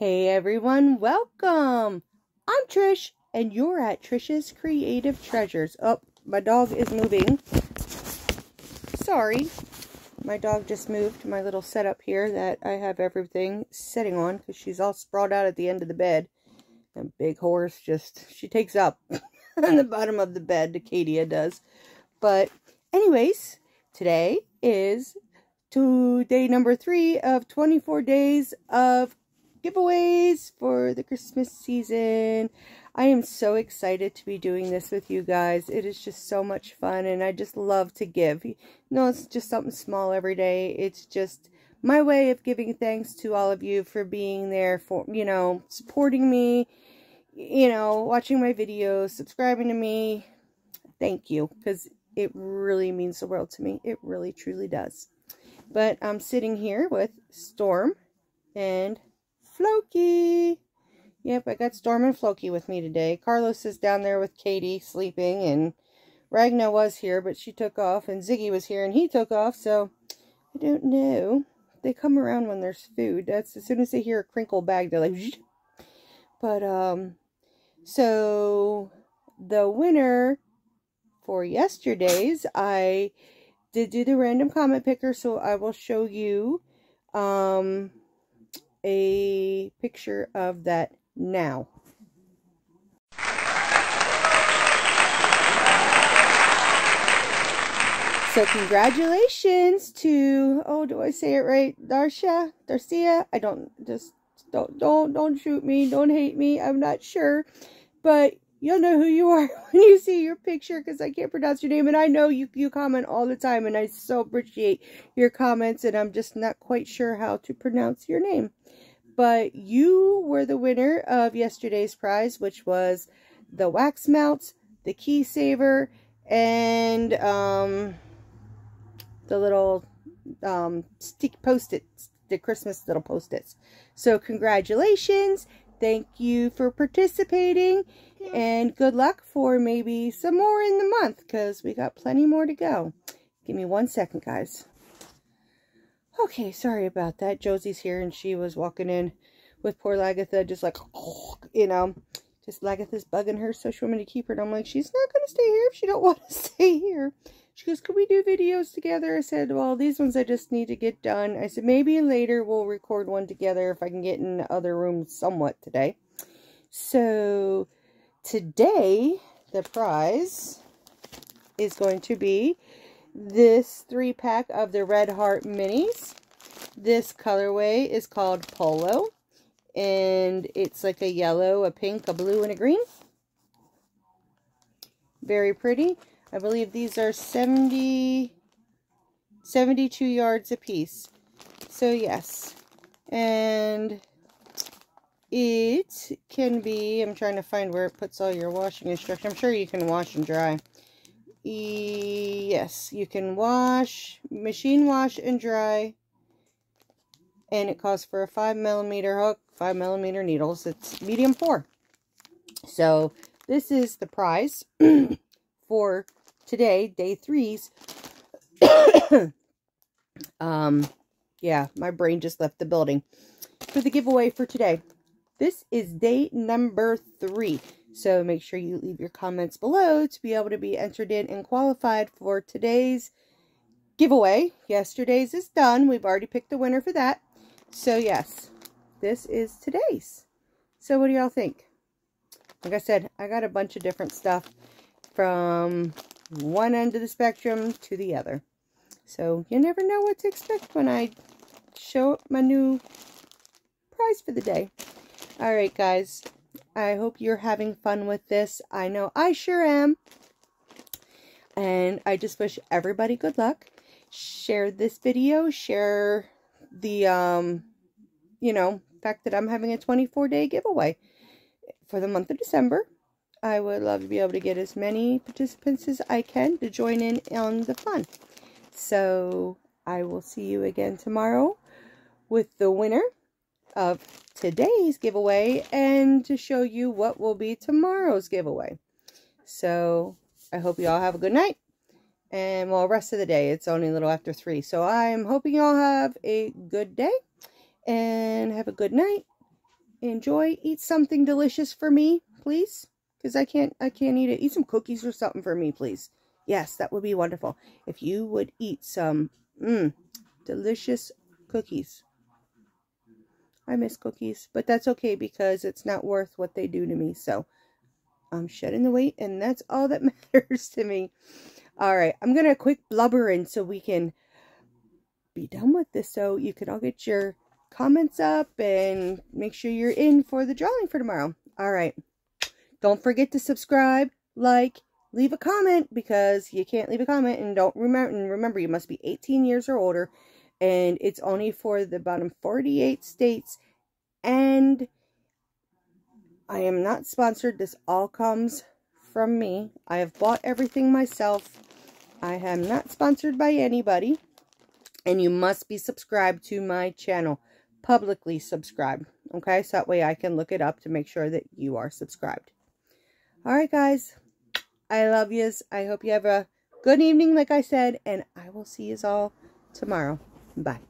Hey everyone, welcome! I'm Trish, and you're at Trish's Creative Treasures. Oh, my dog is moving. Sorry. My dog just moved my little setup here that I have everything sitting on because she's all sprawled out at the end of the bed. And big horse just, she takes up on the bottom of the bed, Acadia does. But anyways, today is to day number three of 24 days of giveaways for the Christmas season. I am so excited to be doing this with you guys. It is just so much fun and I just love to give. You know, it's just something small every day. It's just my way of giving thanks to all of you for being there for, you know, supporting me, you know, watching my videos, subscribing to me. Thank you because it really means the world to me. It really, truly does. But I'm sitting here with Storm and Floki. Yep, I got Storm and Floki with me today. Carlos is down there with Katie sleeping, and Ragna was here, but she took off, and Ziggy was here, and he took off, so I don't know. They come around when there's food. That's as soon as they hear a crinkle bag, they're like, but, um, so the winner for yesterday's, I did do the random comment picker, so I will show you, um, a picture of that now. So congratulations to, oh, do I say it right? Darcia? Darcia? I don't, just, don't, don't, don't shoot me. Don't hate me. I'm not sure. But you'll know who you are when you see your picture because I can't pronounce your name. And I know you, you comment all the time and I so appreciate your comments and I'm just not quite sure how to pronounce your name but you were the winner of yesterday's prize, which was the wax melts, the key saver, and um, the little um, stick post-its, the Christmas little post-its. So congratulations. Thank you for participating. And good luck for maybe some more in the month because we got plenty more to go. Give me one second, guys. Okay, sorry about that. Josie's here and she was walking in with poor Lagatha just like, you know, just Lagatha's bugging her so she wanted me to keep her. And I'm like, she's not going to stay here if she don't want to stay here. She goes, can we do videos together? I said, well, these ones I just need to get done. I said, maybe later we'll record one together if I can get in the other room somewhat today. So today the prize is going to be this three pack of the Red Heart Minis. This colorway is called Polo. And it's like a yellow, a pink, a blue, and a green. Very pretty. I believe these are 70, 72 yards a piece. So yes. And it can be, I'm trying to find where it puts all your washing instructions. I'm sure you can wash and dry. Yes, you can wash, machine wash and dry. And it calls for a 5 millimeter hook, 5 millimeter needles. It's medium 4. So this is the prize for today, day threes. um, yeah, my brain just left the building. For the giveaway for today. This is day number three. So make sure you leave your comments below to be able to be entered in and qualified for today's giveaway. Yesterday's is done. We've already picked the winner for that. So yes, this is today's. So what do y'all think? Like I said, I got a bunch of different stuff from one end of the spectrum to the other. So you never know what to expect when I show up my new prize for the day. All right, guys. I hope you're having fun with this. I know I sure am. And I just wish everybody good luck. Share this video. Share the, um, you know, fact that I'm having a 24-day giveaway for the month of December. I would love to be able to get as many participants as I can to join in on the fun. So I will see you again tomorrow with the winner of today's giveaway and to show you what will be tomorrow's giveaway. So I hope you all have a good night. And well, rest of the day, it's only a little after 3. So I'm hoping you all have a good day and have a good night. enjoy, eat something delicious for me, please. Because I can't, I can't eat it. Eat some cookies or something for me, please. Yes, that would be wonderful. If you would eat some, mmm, delicious cookies. I miss cookies, but that's okay because it's not worth what they do to me. So I'm shedding the weight and that's all that matters to me. All right, I'm going to quick blubber in so we can be done with this. So you can all get your comments up and make sure you're in for the drawing for tomorrow. All right. Don't forget to subscribe, like, leave a comment because you can't leave a comment and don't remember and remember you must be 18 years or older and it's only for the bottom 48 states and I am not sponsored. This all comes from me. I have bought everything myself. I am not sponsored by anybody and you must be subscribed to my channel. Publicly subscribe okay? So that way I can look it up to make sure that you are subscribed all right guys. I love yous. I hope you have a good evening like I said and I will see yous all tomorrow. Bye.